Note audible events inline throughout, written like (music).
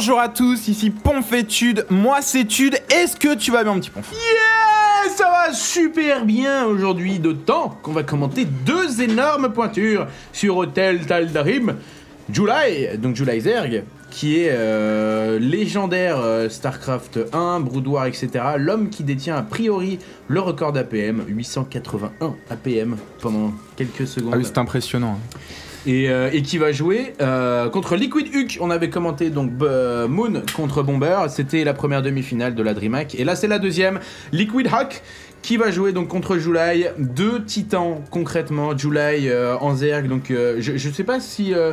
Bonjour à tous, ici Ponfétude, moi c'est Tude, est-ce que tu vas bien mon petit Ponf Yeah Ça va super bien aujourd'hui, d'autant qu'on va commenter deux énormes pointures sur Hotel Taldarim. July, donc July Zerg, qui est euh, légendaire euh, StarCraft 1, Broudoir, etc. L'homme qui détient a priori le record d'APM, 881 APM pendant quelques secondes. Ah oui, c'est impressionnant. Et, euh, et qui va jouer euh, contre Liquid Huck. On avait commenté donc B- Moon contre Bomber. C'était la première demi-finale de la DreamHack. Et là, c'est la deuxième. Liquid Hack qui va jouer donc contre Julai. Deux titans concrètement. Julai euh, en Zerg. Donc euh, je, je sais pas si, euh,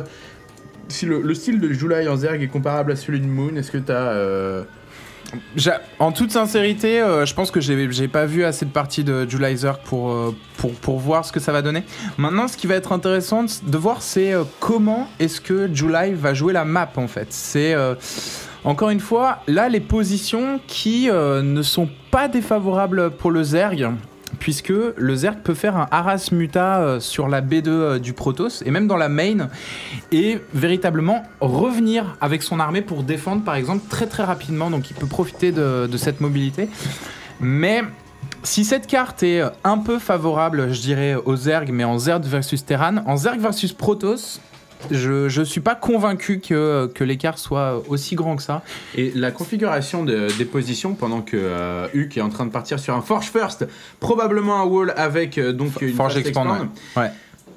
si le, le style de Julai en Zerg est comparable à celui de Moon. Est-ce que t'as. Euh... En toute sincérité, euh, je pense que j'ai pas vu assez de parties de Julizer pour, euh, pour, pour voir ce que ça va donner. Maintenant, ce qui va être intéressant de voir, c'est euh, comment est-ce que July va jouer la map en fait. C'est encore une fois là les positions qui ne sont pas défavorables pour le Zerg. Puisque le Zerg peut faire un Haras Muta euh, sur la B2 euh, du Protoss et même dans la main et véritablement revenir avec son armée pour défendre par exemple très très rapidement. Donc il peut profiter de, cette mobilité. Mais si cette carte est un peu favorable je dirais aux Zerg mais en Zerg versus Terran en Zerg versus Protoss je, je suis pas convaincu que, que l'écart soit aussi grand que ça Et la configuration de- des positions pendant que euh, Huck est en train de partir sur un Forge First, probablement un wall avec euh, donc une Forge Expand, expand. ouais. Ouais.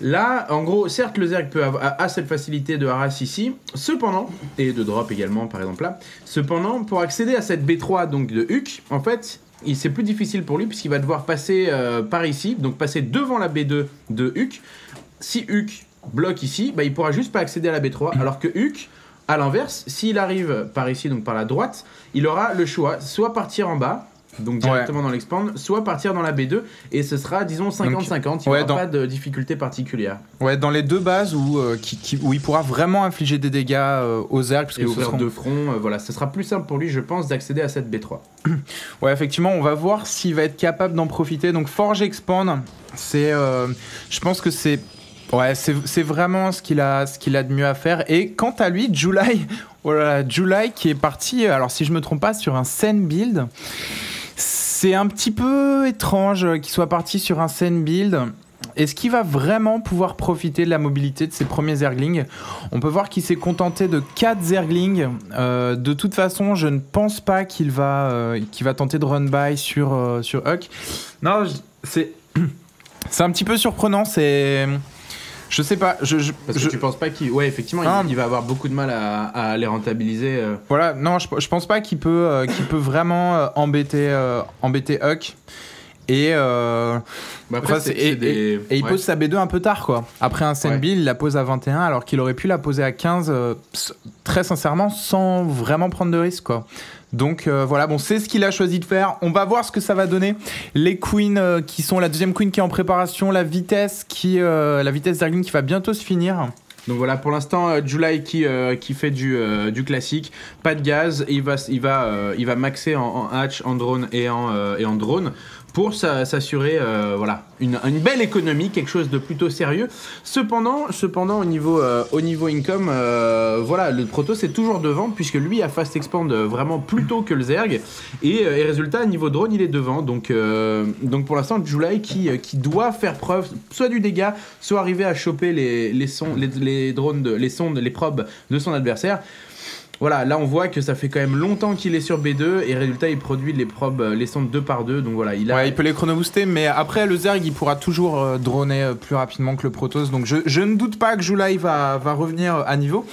Là, en gros, certes, le Zerg peut avoir a, a cette facilité de harass ici, cependant, et de drop également, par exemple là, cependant, pour accéder à cette B3 donc de Huck, en fait, il- c'est plus difficile pour lui puisqu'il va devoir passer euh, par ici, donc passer devant la B2 de Huck. Si Huck bloque ici, bah, il pourra juste pas accéder à la B3, alors que Huck, à l'inverse, s'il arrive par ici, donc par la droite, il aura le choix, soit partir en bas, donc directement dans l'expand, soit partir dans la B2, et ce sera, disons, 50-50, il n'y ouais, aura dans- pas de difficulté particulière. ouais dans les deux bases où, euh, qui- qui- où il pourra vraiment infliger des dégâts euh, aux Zerg parce et que seront- de front, euh, voilà, ce sera plus simple pour lui, je pense, d'accéder à cette B3. (clears throat) Ouais, effectivement, on va voir s'il va être capable d'en profiter. Donc, Forge Expand, c'est. je pense que c'est. Ouais, c'est vraiment ce qu'il a, ce qu'il a de mieux à faire. Et quant à lui, July, (laughs) voilà, July qui est parti, alors si je me trompe pas, sur un Sen build. C'est un petit peu étrange qu'il soit parti sur un Sen build. Est-ce qu'il va vraiment pouvoir profiter de la mobilité de ses premiers Zerglings? On peut voir qu'il s'est contenté de 4 Zerglings. Euh, de toute façon, je ne pense pas qu'il va, euh, va tenter de run by sur, euh, sur Huck. Non, c'est, (clears throat) c'est un petit peu surprenant. C'est, je sais pas. Je, je- Parce que je- tu penses pas qu'il. Ouais, effectivement, il- Ah. il, va avoir beaucoup de mal à, à les rentabiliser. euh. Voilà, non, je, je pense pas qu'il peut, euh, qu'il peut vraiment euh, embêter, embêter Huck. Et, Bah, après, Enfin, c'est- c'est- c'est et, des- et- et il pose sa B2 un peu tard, quoi. Après un Senbi, Ouais. il la pose à 21, alors qu'il aurait pu la poser à 15, euh, s- très sincèrement, sans vraiment prendre de risque, quoi. Donc euh, voilà, bon, c'est ce qu'il a choisi de faire. On va voir ce que ça va donner. Les queens euh, qui sont la deuxième queen qui est en préparation, la vitesse qui, euh, la vitesse qui va bientôt se finir. Donc voilà, pour l'instant, July qui, fait du, classique, pas de gaz, il va, maxer en, en hatch, en drone et en drone pour s'a- s'assurer euh, voilà, une, une belle économie, quelque chose de plutôt sérieux. Cependant, cependant au, niveau, euh, au niveau income, euh, voilà, le Proto c'est toujours devant puisque lui a fast expand euh, vraiment plus tôt que le Zerg et, euh, et résultat, niveau drone, il est devant. Donc, euh, donc pour l'instant, July qui, qui doit faire preuve soit du dégât, soit arriver à choper les, les, sons, les, drones, les sondes, les probes de son adversaire. Voilà, là on voit que ça fait quand même longtemps qu'il est sur B2 et résultat il produit les probes, euh, les sondes deux par deux. Donc voilà, il a. Ouais, il peut les chrono-booster, mais après, le Zerg, il pourra toujours euh, droner euh, plus rapidement que le Protoss. Donc, je, ne doute pas que Julai va, revenir à niveau.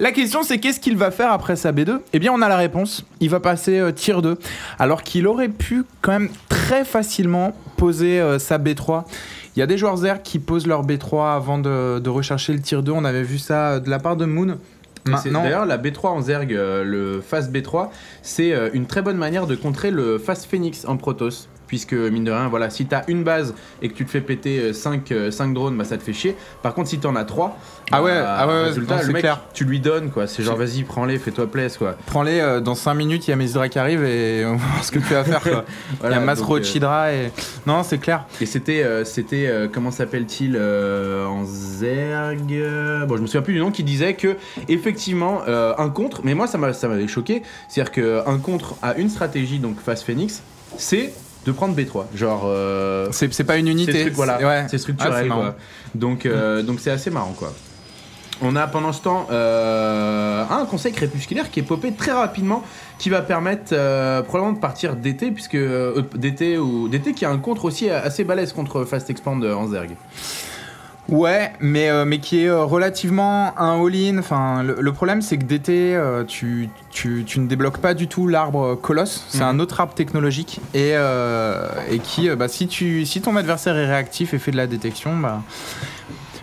La question, c'est qu'est-ce qu'il va faire après sa B2 Eh bien, on a la réponse. Il va passer euh, tier 2. Alors qu'il aurait pu, quand même, très facilement poser sa B3. Il y a des joueurs Zerg qui posent leur B3 avant de, de rechercher le tier 2. On avait vu ça de la part de Moon. D'ailleurs, la B3 en Zerg, euh, le Fast B3, c'est euh, une très bonne manière de contrer le Fast Phoenix en Protoss. Puisque mine de rien, voilà, si t'as une base et que tu te fais péter 5, 5 drones, bah ça te fait chier. Par contre, si t'en as 3, Ah ouais, bah, ah ouais, ouais, résultat, non, le mec, clair. tu lui donnes quoi. C'est genre, vas-y, prends-les, fais-toi plaisir quoi. Prends-les, euh, dans 5 minutes, il y a Mesdra qui arrive et (laughs) on va voir ce que tu vas faire. Quoi. Voilà, (laughs) il y a Masro euh, Chidra et. Non, c'est clair. Et c'était, euh, c'était euh, comment s'appelle-t-il euh, en Zerg euh, Bon, je me souviens plus du nom qui disait que effectivement euh, un contre, mais moi ça m'a- ça m'avait choqué, c'est-à-dire qu'un contre a une stratégie donc face Phoenix, c'est de prendre B3, genre. euh, C'est pas une unité. truc, voilà, c'est- ouais. c'est Ah, structurel quoi. Donc euh, donc c'est assez marrant quoi. On a pendant ce temps euh, un conseil crépusculaire qui est popé très rapidement, qui va permettre euh, probablement de partir d'été, puisque euh, d'été ou d'été qui a un contre aussi assez balèze contre Fast Expand en Zerg. Ouais, mais, euh, mais qui est euh, relativement un all-in. Enfin, le, le problème, c'est que d'été, euh, tu, tu, tu ne débloques pas du tout l'arbre colosse. C'est Mhm. un autre arbre technologique. Et, et qui, bah, si, tu, si ton adversaire est réactif et fait de la détection, bah.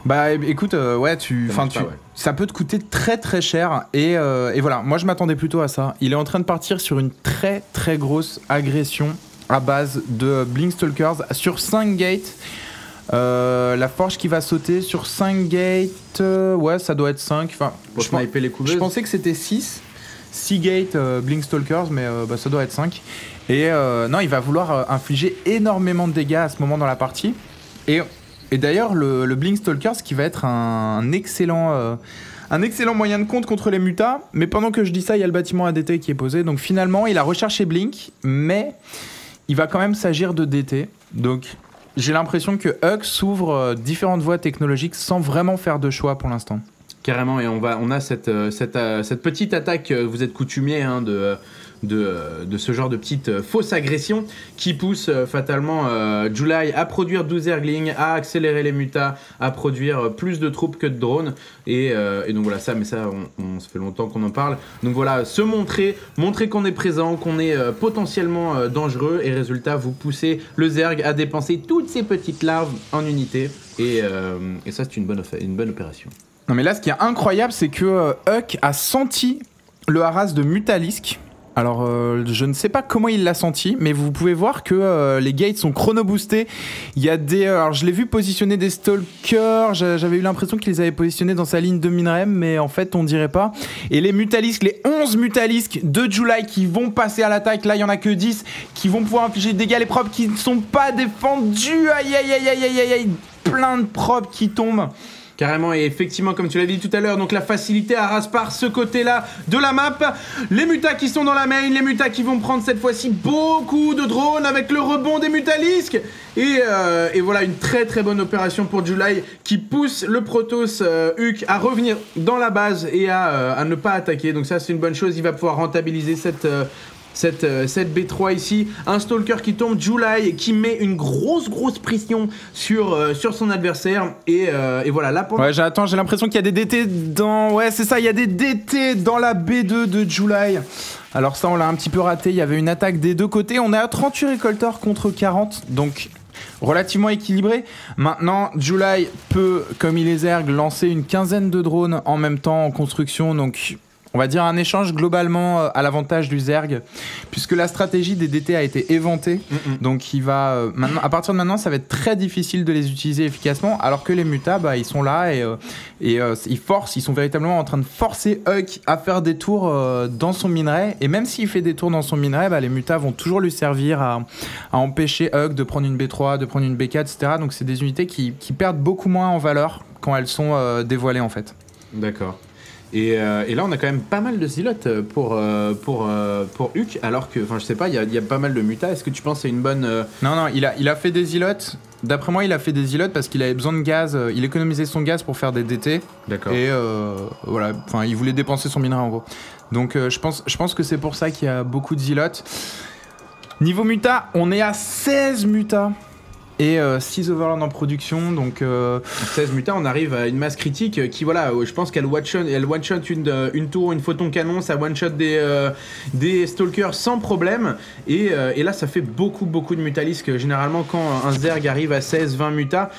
Bah écoute, euh, ouais, tu, Ça tu, pas, ouais. ça peut te coûter très très cher et, euh, et voilà. Moi je m'attendais plutôt à ça. Il est en train de partir sur une très très grosse agression à base de Blinkstalkers sur 5 gates. Euh, la forge qui va sauter sur 5 gates, euh, ouais, ça doit être 5. Enfin, je, les je pensais que c'était 6. 6 gates euh, Blinkstalkers, mais euh, bah, ça doit être 5. Et non, il va vouloir infliger énormément de dégâts à ce moment dans la partie. Et, et d'ailleurs, le, le Blinkstalkers qui va être un, un excellent. un excellent moyen de compte contre les mutas, mais pendant que je dis ça, il y a le bâtiment ADT qui est posé. Donc finalement, il a recherché Blink, mais il va quand même s'agir de DT. Donc j'ai l'impression que Hug s'ouvre euh, différentes voies technologiques sans vraiment faire de choix pour l'instant. Carrément, et on, va, on a cette, euh, euh, petite attaque, vous êtes coutumier hein, de, de, euh, de ce genre de petite euh, fausse agression qui pousse euh, fatalement July à produire 12 Zerglings, à accélérer les mutas, à produire plus de troupes que de drones. Et, donc voilà, ça, mais ça, on, ça fait longtemps qu'on en parle. Donc voilà, se montrer, montrer qu'on est présent, qu'on est potentiellement dangereux, et résultat, vous poussez le Zerg à dépenser toutes ces petites larves en unité. Et, ça, c'est une bonne, une bonne opération. Non mais là ce qui est incroyable c'est que Huck a senti le haras de Mutalisk. Alors euh, je ne sais pas comment il l'a senti mais vous pouvez voir que euh, les gates sont chrono-boostés. Il y a des... euh, alors je l'ai vu positionner des stalkers, j'a- j'avais eu l'impression qu'il les avait positionnés dans sa ligne de minerai mais en fait on dirait pas. Et les Mutalisks, les 11 Mutalisks de July qui vont passer à l'attaque, là il y en a que 10, qui vont pouvoir infliger des dégâts les propres qui ne sont pas défendus. Aïe aïe aïe aïe aïe aïe aïe. Plein de propres qui tombent. Carrément, et effectivement, comme tu l'as dit tout à l'heure, donc la facilité à Raspar, ce côté-là de la map. Les mutas qui sont dans la main, les mutas qui vont prendre cette fois-ci beaucoup de drones avec le rebond des mutalisques. Et, euh, et voilà, une très très bonne opération pour July qui pousse le Protoss euh, Huck à revenir dans la base et à, euh, à ne pas attaquer. Donc ça, c'est une bonne chose. Il va pouvoir rentabiliser cette. Cette, euh, cette B3 ici, un Stalker qui tombe, July qui met une grosse grosse pression sur, euh, son adversaire et, euh, voilà là pour Ouais, j'ai- attends, j'ai l'impression qu'il y a des DT dans. Ouais, c'est ça, il y a des DT dans la B2 de July. Alors, ça, on l'a un petit peu raté. Il y avait une attaque des deux côtés. On est à 38 récolteurs contre 40. Donc. Relativement équilibré. Maintenant, July peut, comme il est Zerg, lancer une quinzaine de drones en même temps en construction. Donc, on va dire un échange globalement euh, à l'avantage du Zerg, puisque la stratégie des DT a été éventée. Donc il va euh, maintenant, à partir de maintenant, ça va être très difficile de les utiliser efficacement, alors que les mutas, bah, ils sont là et, euh, et euh, ils forcent, ils sont véritablement en train de forcer Huck à faire des tours dans son minerai. Et même s'il fait des tours dans son minerai, bah, les mutas vont toujours lui servir à, à empêcher Huck de prendre une B3, de prendre une B4, etc. Donc c'est des unités qui, qui perdent beaucoup moins en valeur quand elles sont dévoilées en fait. D'accord. Et, euh, et là, on a quand même pas mal de zilotes pour, euh, pour, euh, pour Huck, alors que, enfin, je sais pas, il y a, il y a pas mal de mutas. Est-ce que tu penses que c'est une bonne. euh, Non, non, il a, il a fait des ilotes. D'après moi, il a fait des ilotes parce qu'il avait besoin de gaz. Il économisait son gaz pour faire des DT. D'accord. Et euh, voilà, enfin, il voulait dépenser son minerai en gros. Donc je, pense, je pense que c'est pour ça qu'il y a beaucoup de zilotes. Niveau muta, on est à 16 mutas. Et 6 overlords en production, donc euh, 16 mutas, on arrive à une masse critique euh, qui, voilà, euh, je pense qu'elle one-shot one euh, une tour, une photon canon, ça one-shot des, euh, des stalkers sans problème. Et, euh, et là, ça fait beaucoup, beaucoup de mutalisques. Généralement, quand un Zerg arrive à 16-20 mutas,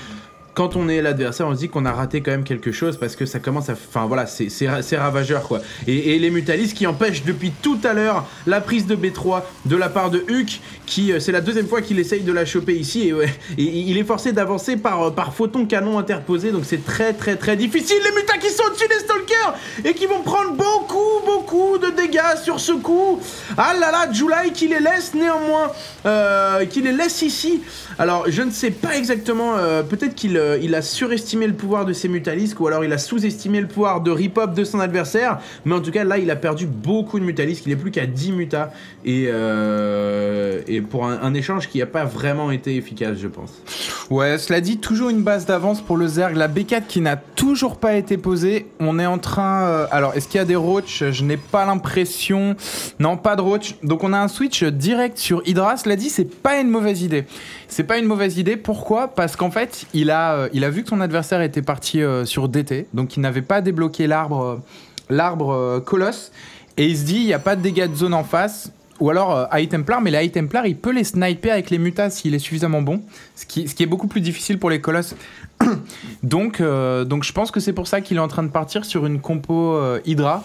quand on est l'adversaire, on se dit qu'on a raté quand même quelque chose parce que ça commence à. Enfin voilà, c'est- ravageur quoi. Et, les Mutalis qui empêchent depuis tout à l'heure la prise de B3 de la part de Huck, qui euh, c'est la deuxième fois qu'il essaye de la choper ici et, ouais, il est forcé d'avancer par, euh, par photon canon interposé donc c'est très très très difficile. Les Mutas qui sont au-dessus des Stalkers et qui vont prendre beaucoup beaucoup de dégâts sur ce coup. Ah là là, July qui les laisse néanmoins, euh, qui les laisse ici. Alors je ne sais pas exactement, peut-être qu'il euh, il a surestimé le pouvoir de ses Mutalisques ou alors il a sous-estimé le pouvoir de Rip-Hop de son adversaire. Mais en tout cas là il a perdu beaucoup de Mutalisques, il est plus qu'à 10 mutas et, euh, et pour un, échange qui n'a pas vraiment été efficace je pense. Ouais, cela dit, toujours une base d'avance pour le Zerg. La B4 qui n'a toujours pas été posée. On est en train. euh, alors, est-ce qu'il y a des roach? Je n'ai pas l'impression. Non, pas de roach. Donc, on a un switch direct sur Hydra. Cela dit, c'est pas une mauvaise idée. C'est pas une mauvaise idée. Pourquoi? Parce qu'en fait, il a, euh, il a vu que son adversaire était parti euh, sur DT. Donc, il n'avait pas débloqué l'arbre, euh, l'arbre Colosse. Et il se dit, il n'y a pas de dégâts de zone en face. Ou alors High Templar, mais les High Templar, il peut les sniper avec les mutas s'il est suffisamment bon. Ce qui, est beaucoup plus difficile pour les colosses. (coughs) donc, donc je pense que c'est pour ça qu'il est en train de partir sur une compo Hydra.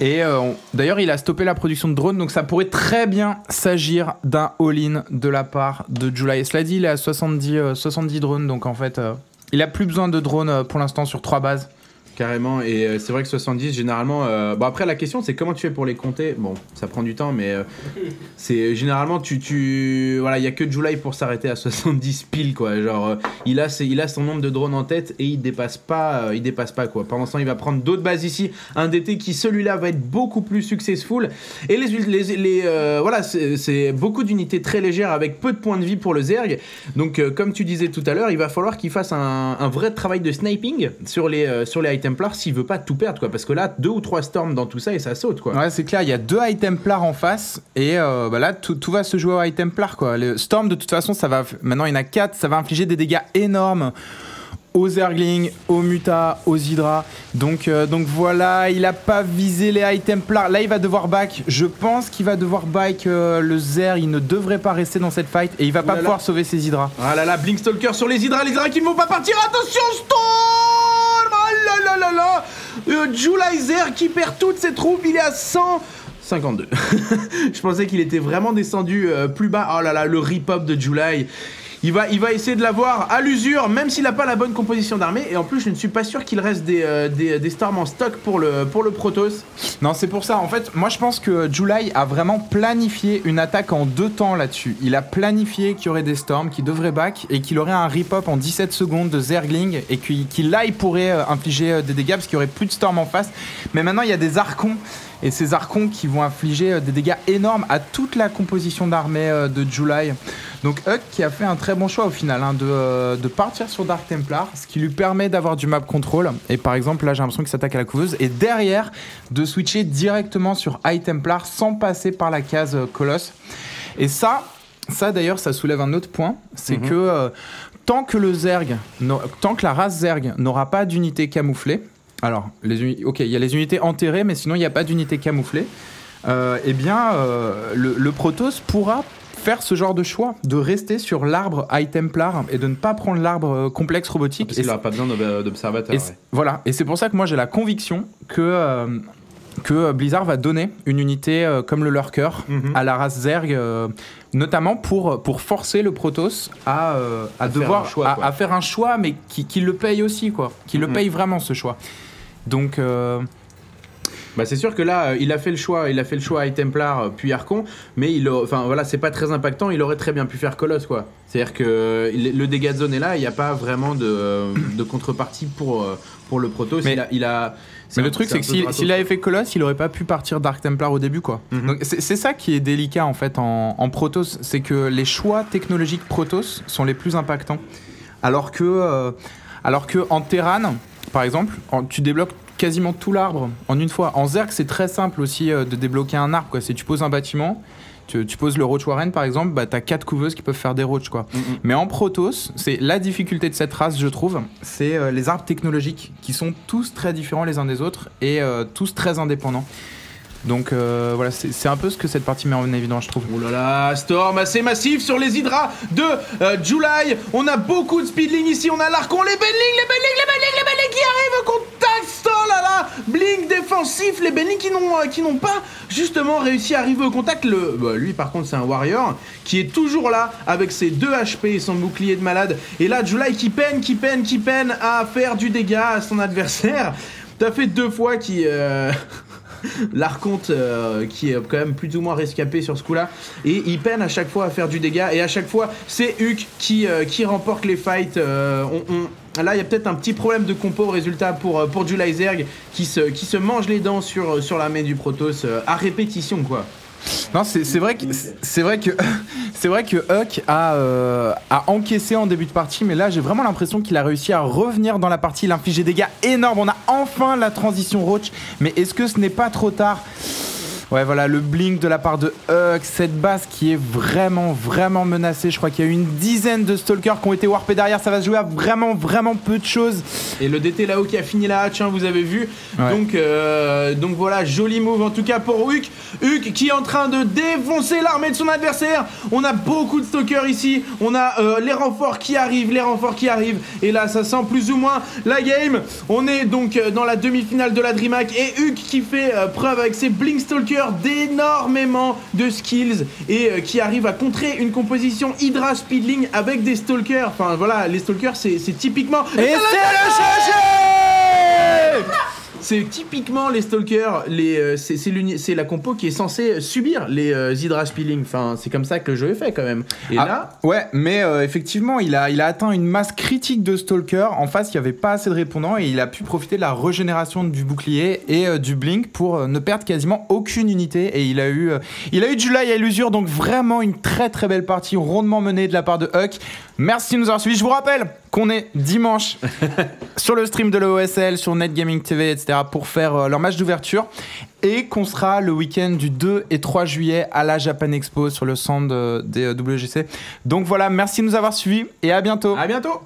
Et euh, d'ailleurs, il a stoppé la production de drones, donc ça pourrait très bien s'agir d'un all-in de la part de July. Et cela dit, il est à 70, euh, 70 drones, donc en fait, euh, il a plus besoin de drones pour l'instant sur trois bases. Carrément, et euh, c'est vrai que 70, généralement. euh, Bon, après, la question, c'est comment tu fais pour les compter? Bon, ça prend du temps, mais euh, (laughs) c'est généralement, tu. tu... Voilà, il y a que July pour s'arrêter à 70 piles, quoi. Genre, euh, il, a ses- il a son nombre de drones en tête et il dépasse pas, il dépasse pas, quoi. Pendant ce temps, il va prendre d'autres bases ici. Un DT qui, celui-là, va être beaucoup plus successful. Et les. les, les, voilà, c'est beaucoup d'unités très légères avec peu de points de vie pour le Zerg. Donc, comme tu disais tout à l'heure, il va falloir qu'il fasse un, un vrai travail de sniping sur les, sur les High Templars s'il veut pas tout perdre, quoi. Parce que là, deux ou trois storms dans tout ça et ça saute, quoi. Ouais, c'est clair, il y a deux High Templar en face, et euh, bah là, tout, tout va se jouer au High Templar, quoi. Le Storm, de toute façon, ça va. Maintenant, il y en a quatre, ça va infliger des dégâts énormes aux Zerglings, aux Muta, aux Hydra. Donc, euh, donc voilà, il a pas visé les High Templar. Là, il va devoir back. Je pense qu'il va devoir back euh, le Zer. Il ne devrait pas rester dans cette fight, et il va pas pouvoir sauver ses Hydras. Ah là là, Blinkstalker sur les Hydras, les Hydras qui ne vont pas partir, attention, Storm Ah là là là là euh, Julizer qui perd toutes ses troupes, il est à 152. (laughs) Je pensais qu'il était vraiment descendu euh, plus bas. Oh là là, le rip-up de July. Il va, il essayer de l'avoir à l'usure, même s'il n'a pas la bonne composition d'armée. Et en plus, je ne suis pas sûr qu'il reste des, euh, storms en stock pour le, pour Protoss. Non, c'est pour ça. En fait, moi, je pense que July a vraiment planifié une attaque en deux temps là-dessus. Il a planifié qu'il y aurait des storms, qu'il devrait back et qu'il aurait un rip-up en 17 secondes de Zergling et qu'il là, il pourrait euh, infliger euh, des dégâts parce qu'il y aurait plus de storms en face. Mais maintenant, il y a des archons et ces archons qui vont infliger des dégâts énormes à toute la composition d'armée de July. Donc Huck qui a fait un très bon choix au final hein, de, euh, de partir sur Dark Templar, ce qui lui permet d'avoir du map control. Et par exemple là j'ai l'impression qu'il s'attaque à la couveuse et derrière de switcher directement sur High Templar sans passer par la case euh, Colosse. Et ça, ça d'ailleurs ça soulève un autre point, c'est Mhm. que euh, tant que le Zerg, no- tant que la race Zerg n'aura pas d'unité camouflée, alors les ok il y a les unités enterrées mais sinon il n'y a pas d'unité camouflée, eh bien euh, le, le Protoss pourra faire ce genre de choix, de rester sur l'arbre High Templar et de ne pas prendre l'arbre euh, complexe robotique. Parce Et qu'il n'aura pas besoin d'ob- d'observateurs. ouais. Voilà, et c'est pour ça que moi j'ai la conviction que, euh, que Blizzard va donner une unité euh, comme le Lurker Mhm. à la race Zerg, euh, notamment pour, pour forcer le Protoss à, euh, à, À faire devoir un choix, à, faire un choix, mais qui, qui le paye aussi, quoi. Qui le Mhm. paye vraiment ce choix. Donc, euh, Bah c'est sûr que là, euh, il a fait le choix, il a fait le choix High Templar euh, puis Archon, mais il, enfin voilà, c'est pas très impactant. Il aurait très bien pu faire Colosse quoi. C'est-à-dire que euh, le dégât de zone est là, il n'y a pas vraiment de, de contrepartie pour pour le Protoss. Mais- il a, il a- mais le truc, c'est que s'il avait fait Colosse, il aurait pas pu partir Dark Templar au début, quoi. Mhm. Donc c'est c'est ça qui est délicat en fait en, en Protoss, c'est que les choix technologiques Protoss sont les plus impactants. Alors que, euh, alors que en Terran, par exemple, en- tu débloques quasiment tout l'arbre en une fois. En Zerg, c'est très simple aussi euh, de débloquer un arbre. Quoi. Si tu poses un bâtiment, tu, tu poses le Roach Warren par exemple, bah, tu as quatre couveuses qui peuvent faire des roaches. Quoi. Mhm. Mais en Protoss, c'est la difficulté de cette race, je trouve, c'est euh, les arbres technologiques qui sont tous très différents les uns des autres et euh, tous très indépendants. Donc euh, voilà, c'est un peu ce que cette partie met en évidence, je trouve. Oh là là, Storm assez massif sur les hydras de euh, July. On a beaucoup de speedling ici. On a l'Arcon, les Benling, les Benling, les Benling, les Benling qui arrivent au contact. Oh là là, Blink défensif. Les Benling qui n'ont euh, pas justement réussi à arriver au contact. Le, bah, lui par contre c'est un warrior qui est toujours là avec ses 2 HP et son bouclier de malade. Et là July qui peine, qui peine, qui peine à faire du dégât à son adversaire. T'as fait deux fois qui... (laughs) (laughs) L'Arconte euh, qui est quand même plus ou moins rescapé sur ce coup-là et il peine à chaque fois à faire du dégât et à chaque fois c'est Huck qui, euh, qui remporte les fights. euh, Là il y a peut-être un petit problème de compo au résultat pour, pour July Zerg qui se, mange les dents sur, sur la main du Protoss à répétition quoi. Non, c'est vrai que c'est vrai que (laughs) c'est Huck a euh, a encaissé en début de partie, mais là j'ai vraiment l'impression qu'il a réussi à revenir dans la partie, il a infligé des dégâts énormes. On a enfin la transition Roach, mais est-ce que ce n'est pas trop tard? Ouais, voilà, le blink de la part de Huck, cette base qui est vraiment, vraiment menacée. Je crois qu'il y a eu une dizaine de stalkers qui ont été warpés derrière. Ça va se jouer à vraiment, vraiment peu de choses. Et le DT là-haut qui a fini la hatch, hein, vous avez vu. Ouais. Donc, euh, donc voilà, joli move en tout cas pour Huck. Huck qui est en train de défoncer l'armée de son adversaire. On a beaucoup de stalkers ici. On a euh, les renforts qui arrivent, les renforts qui arrivent. Et là, ça sent plus ou moins la game. On est donc euh, dans la demi-finale de la DreamHack. Et Huck qui fait euh, preuve avec ses Blink Stalkers d'énormément de skills. Et euh, qui arrive à contrer une composition Hydra Speedling avec des stalkers. Enfin voilà, les stalkers, c'est c'est typiquement. Et c'est le GG C'est typiquement les stalkers, les, euh, c'est, la compo qui est censée subir les euh, Hydra Spilling. Enfin, c'est comme ça que le jeu est fait quand même. Et Ah, là, ouais, mais euh, effectivement, il a, il a atteint une masse critique de Stalker. En face, il n'y avait pas assez de répondants et il a pu profiter de la régénération du bouclier et euh, du blink pour euh, ne perdre quasiment aucune unité. Et il a eu, euh, il a eu July à l'usure, donc vraiment une très très belle partie rondement menée de la part de Huck. Merci de nous avoir suivis. Je vous rappelle qu'on est dimanche (laughs) sur le stream de l'OSL, sur Net Gaming TV, etc. pour faire euh, leur match d'ouverture. Et qu'on sera le week-end du 2 et 3 juillet à la Japan Expo sur le centre de- des euh, WGC. Donc voilà, merci de nous avoir suivis et à bientôt. à bientôt!